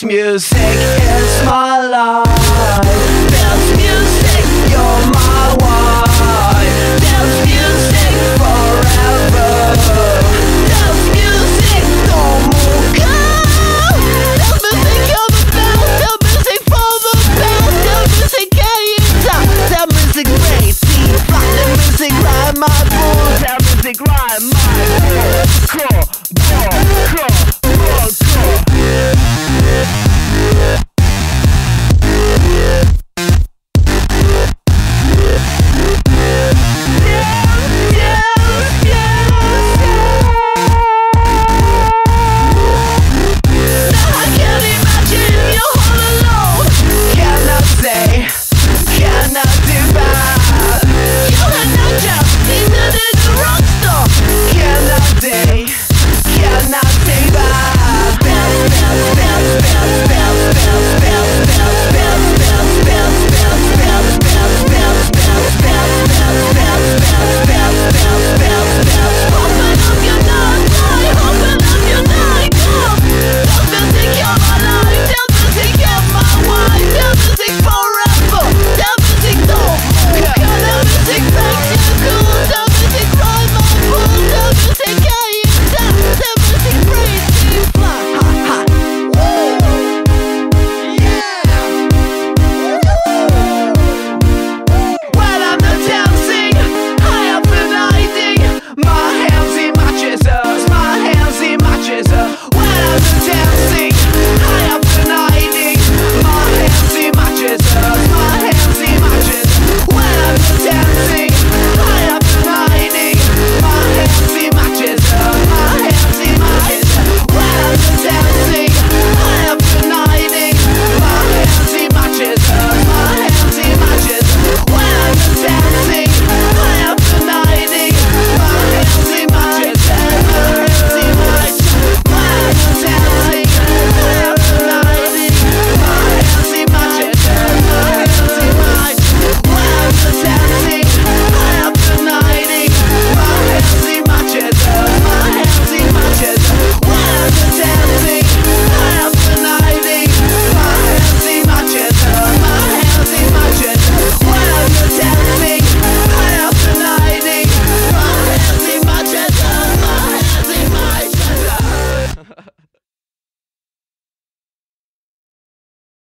Dance music is my life Dance music, you're my one.